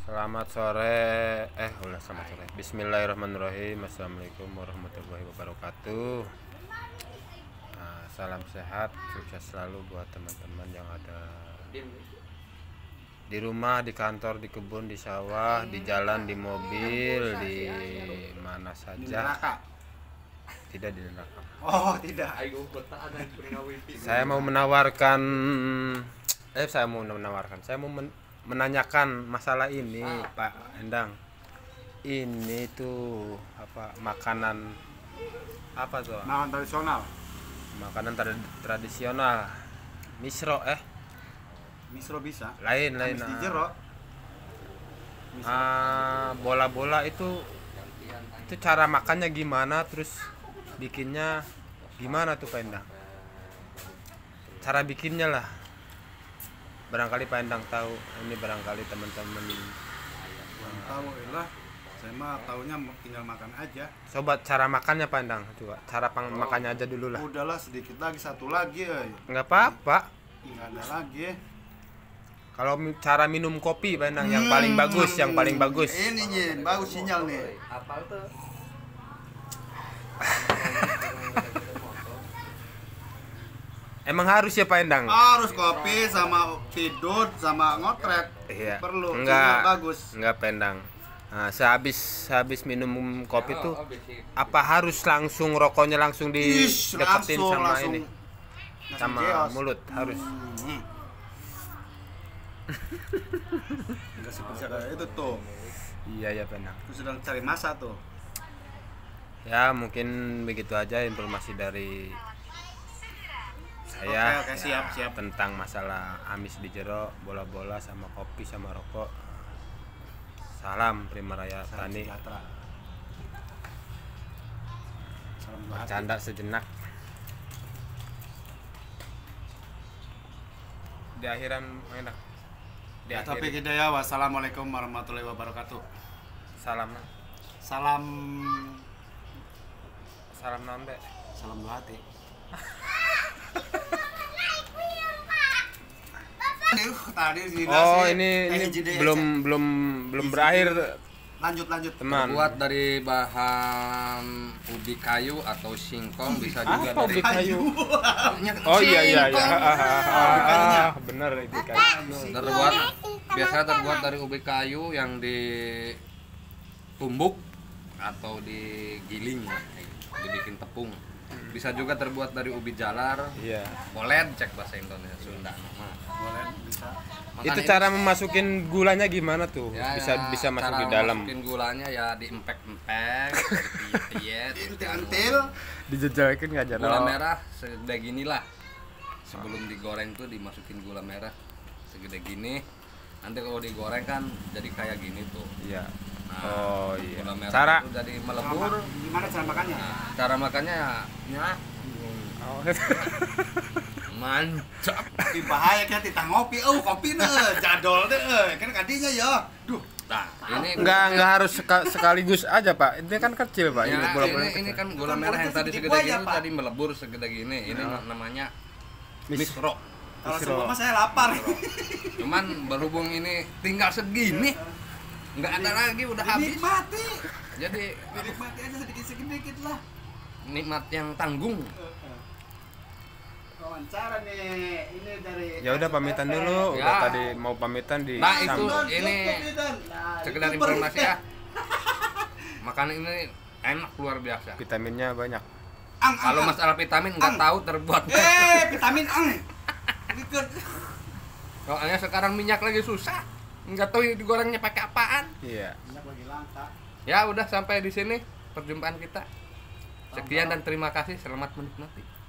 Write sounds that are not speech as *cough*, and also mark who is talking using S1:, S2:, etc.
S1: Selamat sore, eh udah selamat sore. Bismillahirrahmanirrahim. Assalamualaikum warahmatullahi wabarakatuh. Nah, salam sehat, sukses selalu buat teman-teman yang ada di rumah, di kantor, di kebun, di sawah, di jalan, di mobil, di mana saja. Tidak di neraka.
S2: Oh, tidak.
S1: Saya mau menawarkan, eh saya mau menawarkan, saya mau men- menanyakan masalah ini, Pak Endang. Ini tuh apa makanan apa tuh?
S2: Makanan tradisional.
S1: Makanan trad- tradisional. Misro eh
S2: Misro bisa.
S1: lain lain.
S2: Amis di
S1: ah.
S2: jero.
S1: Ah, bola-bola itu itu cara makannya gimana terus bikinnya gimana tuh Pak Endang? Cara bikinnya lah. Barangkali Pak Endang tahu. Ini barangkali teman-teman
S2: Belum tahu lah. Saya mah taunya tinggal makan aja.
S1: Coba cara makannya Pak Endang coba. Cara pang makannya aja dulu lah.
S2: Udahlah sedikit lagi satu lagi ya.
S1: Nggak apa-apa.
S2: Enggak ada lagi.
S1: Kalau cara minum kopi Pak Endang yang paling bagus, yang paling bagus.
S2: Ini nih, bagus sinyal nih.
S3: Apal tuh.
S1: Emang harus ya Pak Endang?
S2: Harus kopi sama tidur sama ngotret.
S1: Iya.
S2: Perlu.
S1: Enggak.
S2: bagus.
S1: Enggak pendang. Nah, sehabis sehabis minum kopi tuh apa harus langsung rokoknya langsung
S2: Ish,
S1: dideketin
S2: langsung
S1: sama
S2: langsung.
S1: ini
S2: Langsung
S1: sama
S2: jeos.
S1: mulut harus
S2: Hmm. Enggak seperti itu tuh.
S1: iya ya pendang
S2: Aku sedang cari masa tuh.
S1: ya mungkin begitu aja informasi dari saya
S2: Oke, oke, siap, siap.
S1: tentang masalah amis di jero bola-bola sama kopi sama rokok. Salam Prima Raya
S2: Salam
S1: Tani.
S2: sejahtera. Salam dua hati.
S1: canda sejenak. Di akhiran enak. Di
S2: Ya, topik hidayah wassalamualaikum warahmatullahi wabarakatuh.
S1: Salam.
S2: Salam.
S1: Salam non Be.
S2: salam hati *laughs* Aduh, tadi di
S1: oh ini
S2: teh
S1: ini belum belum belum berakhir.
S2: Lanjut lanjut.
S1: Teman.
S3: Terbuat dari bahan ubi kayu atau singkong bisa juga
S1: apa
S3: dari
S1: ubi kayu. Oh iya iya iya. Ah, ah, ah, ah, bener ubi kayu.
S3: Terbuat biasanya terbuat dari ubi kayu yang ditumbuk atau digiling, dibikin tepung. Bisa juga terbuat dari ubi jalar,
S1: iya.
S3: Poled cek bahasa Indonesia Sunda. Nama.
S2: boleh bisa.
S3: Makan
S1: itu
S3: ini-
S1: cara memasukin gulanya gimana tuh?
S3: Ya,
S1: bisa
S3: ya,
S1: bisa masuk
S3: cara
S1: di dalam.
S3: masukin gulanya ya diempek-empek, dipiyet,
S2: Entil-entil. *laughs*
S1: dijejelkin nggak jalan
S3: Gula merah segede gini lah. Sebelum digoreng tuh dimasukin gula merah segede gini. Nanti kalau digoreng kan jadi kayak gini tuh.
S1: iya
S3: Nah,
S1: oh iya.
S3: Gula merah
S1: cara
S3: itu jadi melebur.
S2: gimana cara makannya?
S3: Nah, cara makannya ya, ya.
S1: Oh, *laughs*
S3: mantap.
S2: Ih, bahaya kan kita ngopi. Oh kopi deh jadol deh eh. kan kadinya ya. Duh.
S3: Nah, ini
S1: nggak nggak harus seka- sekaligus aja pak. Ini kan kecil pak.
S3: Ya,
S1: ini
S3: ini,
S1: bola-bola
S3: ini, kan gula merah yang tadi
S2: segede
S3: gini
S2: aja,
S3: tadi melebur segede gini. Ini namanya misro.
S2: kalau semua saya lapar.
S3: Cuman berhubung ini tinggal segini, nggak ada lagi udah habis.
S2: dinikmati
S3: Jadi
S2: dinikmati aja sedikit sedikit lah
S3: nikmat yang tanggung.
S2: wawancara nih ini dari
S1: ya udah pamitan dulu udah
S3: Ya.
S1: tadi mau pamitan di
S3: Nah, itu
S1: sambung.
S3: ini
S2: Nah,
S3: sekedar informasi ya. *laughs* Makanan ini enak luar biasa.
S1: vitaminnya banyak
S2: ang,
S3: Kalau masalah vitamin nggak tahu terbuat.
S2: eh *laughs* vitamin ang.
S3: Soalnya sekarang minyak lagi susah. Nggak tahu ini digorengnya pakai apaan.
S1: iya
S3: Ya udah sampai di sini perjumpaan kita. Sekian dan terima kasih. Selamat menikmati.